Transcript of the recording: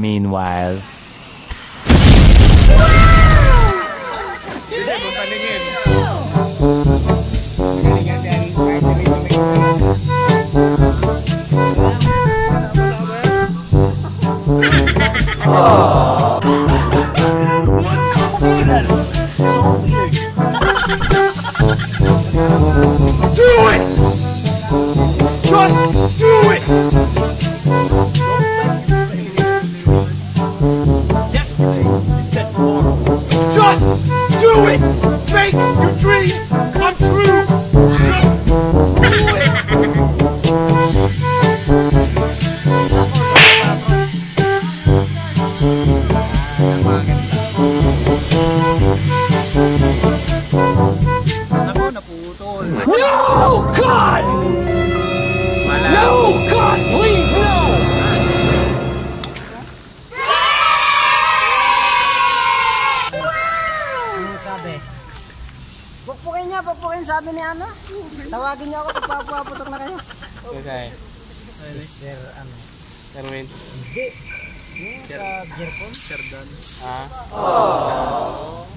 Meanwhile... Oh. So weird. do it! Make your dreams come true! do it! No! God! No! God! niya, pupukin sabi ni ano. Tawagin niyo ako pag na kayo. Okay. Si Sir ano? Sir Win. Hindi. Yung sa Sir Don. Ah? Oh.